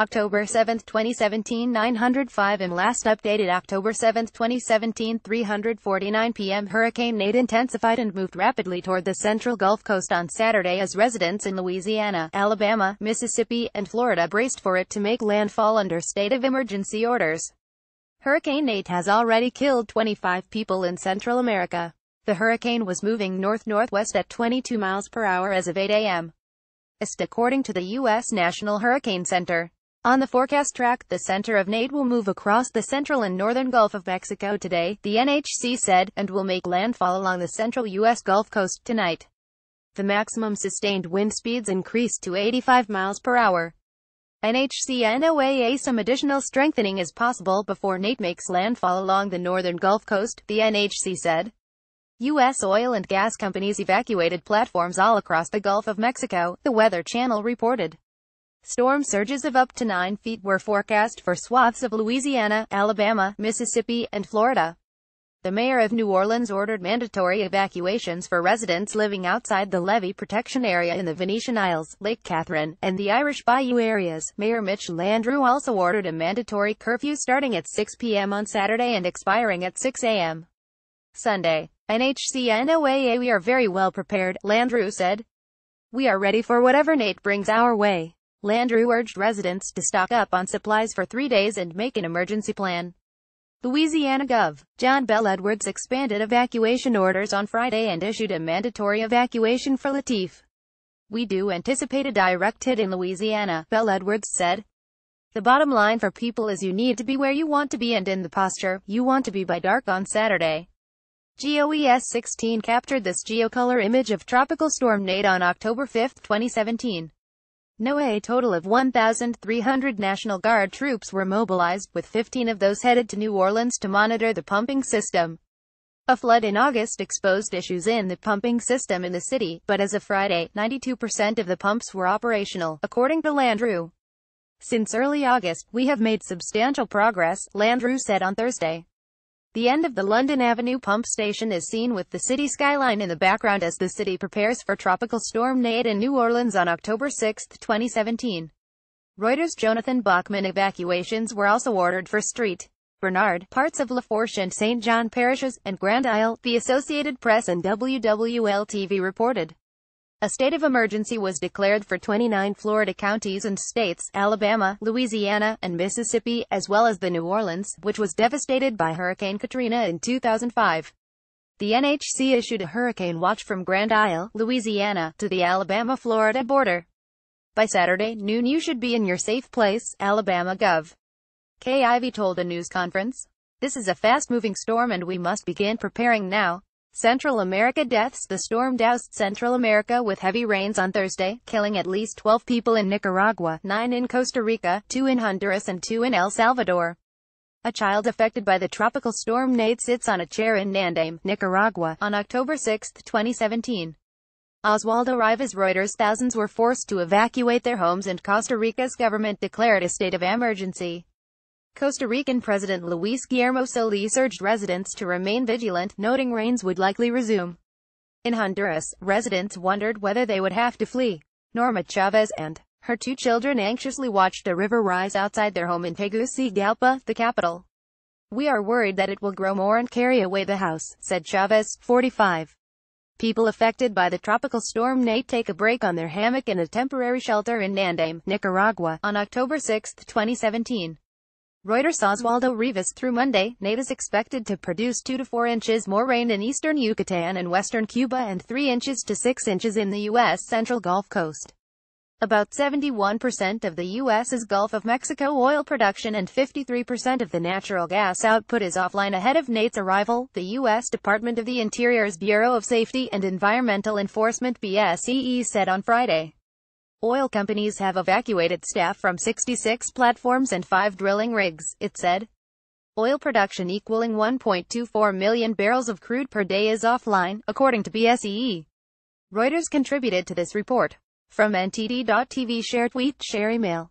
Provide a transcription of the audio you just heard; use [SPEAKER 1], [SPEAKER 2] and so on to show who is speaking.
[SPEAKER 1] October 7, 2017 905 and last updated October 7, 2017 349 p.m. Hurricane Nate intensified and moved rapidly toward the central Gulf Coast on Saturday as residents in Louisiana, Alabama, Mississippi, and Florida braced for it to make landfall under state of emergency orders. Hurricane Nate has already killed 25 people in Central America. The hurricane was moving north-northwest at 22 miles per hour as of 8 a.m. according to the U.S. National Hurricane Center. On the forecast track, the center of Nate will move across the central and northern Gulf of Mexico today, the NHC said, and will make landfall along the central U.S. Gulf Coast tonight. The maximum sustained wind speeds increased to 85 miles per hour. NHC NOAA some additional strengthening is possible before Nate makes landfall along the northern Gulf Coast, the NHC said. U.S. oil and gas companies evacuated platforms all across the Gulf of Mexico, the Weather Channel reported. Storm surges of up to 9 feet were forecast for swaths of Louisiana, Alabama, Mississippi, and Florida. The mayor of New Orleans ordered mandatory evacuations for residents living outside the levee protection area in the Venetian Isles, Lake Catherine, and the Irish Bayou areas. Mayor Mitch Landrieu also ordered a mandatory curfew starting at 6 p.m. on Saturday and expiring at 6 a.m. Sunday. NHC NOAA We are very well prepared, Landrieu said. We are ready for whatever Nate brings our way. Landrieu urged residents to stock up on supplies for three days and make an emergency plan. Louisiana Gov. John Bel Edwards expanded evacuation orders on Friday and issued a mandatory evacuation for Lafitte. We do anticipate a direct hit in Louisiana, Bel Edwards said. The bottom line for people is you need to be where you want to be and in the posture you want to be by dark on Saturday. GOES 16 captured this geocolor image of Tropical Storm Nate on October 5, 2017. No a total of 1,300 National Guard troops were mobilized, with 15 of those headed to New Orleans to monitor the pumping system. A flood in August exposed issues in the pumping system in the city, but as of Friday, 92% of the pumps were operational, according to Landrieu. Since early August, we have made substantial progress, Landrieu said on Thursday. The end of the London Avenue pump station is seen with the city skyline in the background as the city prepares for Tropical Storm Nate in New Orleans on October 6, 2017. Reuters' Jonathan Bachman evacuations were also ordered for St. Bernard, parts of Lafourche and St. John parishes, and Grand Isle, the Associated Press and WWL-TV reported. A state of emergency was declared for 29 Florida counties and states, Alabama, Louisiana, and Mississippi, as well as the New Orleans, which was devastated by Hurricane Katrina in 2005. The NHC issued a hurricane watch from Grand Isle, Louisiana, to the Alabama-Florida border. By Saturday noon you should be in your safe place, Alabama Gov. Kay Ivey told a news conference. This is a fast-moving storm and we must begin preparing now. Central America deaths The storm doused Central America with heavy rains on Thursday, killing at least 12 people in Nicaragua, 9 in Costa Rica, 2 in Honduras and 2 in El Salvador. A child affected by the tropical storm Nate sits on a chair in Nandaime, Nicaragua, on October 6, 2017. Oswaldo Rivas Reuters Thousands were forced to evacuate their homes and Costa Rica's government declared a state of emergency. Costa Rican President Luis Guillermo Solís urged residents to remain vigilant, noting rains would likely resume. In Honduras, residents wondered whether they would have to flee. Norma Chavez and her two children anxiously watched a river rise outside their home in Tegucigalpa, the capital. We are worried that it will grow more and carry away the house, said Chavez, 45. People affected by the tropical storm Nate take a break on their hammock in a temporary shelter in Nandaime, Nicaragua, on October 6, 2017. Reuters Oswaldo Rivas through Monday, Nate is expected to produce 2 to 4 inches more rain in eastern Yucatan and western Cuba and 3 inches to 6 inches in the U.S. Central Gulf Coast. About 71% of the U.S.'s Gulf of Mexico oil production and 53% of the natural gas output is offline ahead of Nate's arrival, the U.S. Department of the Interior's Bureau of Safety and Environmental Enforcement BSEE said on Friday. Oil companies have evacuated staff from 66 platforms and 5 drilling rigs, it said. Oil production equaling 1.24 million barrels of crude per day is offline, according to BSEE. Reuters contributed to this report. From NTD.TV share tweet share email.